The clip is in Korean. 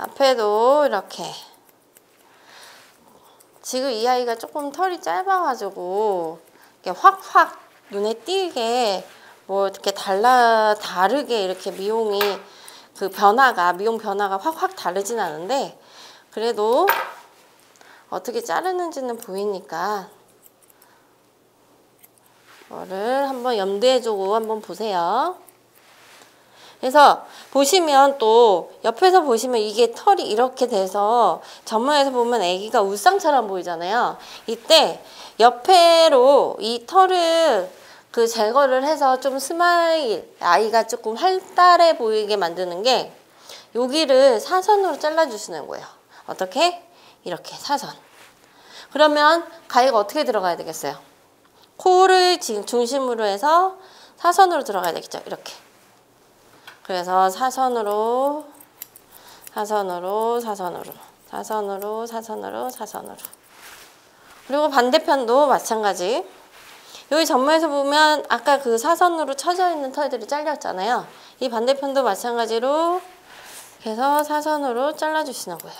옆에도 이렇게 지금 이 아이가 조금 털이 짧아가지고 이렇게 확확 눈에 띄게 뭐 이렇게 달라 다르게 이렇게 미용이 그 변화가 미용 변화가 확확 다르진 않은데 그래도 어떻게 자르는지는 보이니까 이거를 한번 염두해주고 한번 보세요. 그래서 보시면 또 옆에서 보시면 이게 털이 이렇게 돼서 정면에서 보면 아기가 울상처럼 보이잖아요. 이때 옆에로 이 털을 그 제거를 해서 좀 스마일 아이가 조금 활달해 보이게 만드는 게 여기를 사선으로 잘라주시는 거예요. 어떻게? 이렇게 사선. 그러면 가위가 어떻게 들어가야 되겠어요? 코를 중심으로 해서 사선으로 들어가야 되겠죠. 이렇게. 그래서 사선으로 사선으로 사선으로 사선으로 사선으로 사선으로. 그리고 반대편도 마찬가지. 여기 전면에서 보면 아까 그 사선으로 쳐져 있는 털들이 잘렸잖아요. 이 반대편도 마찬가지로 해서 사선으로 잘라 주시는 거예요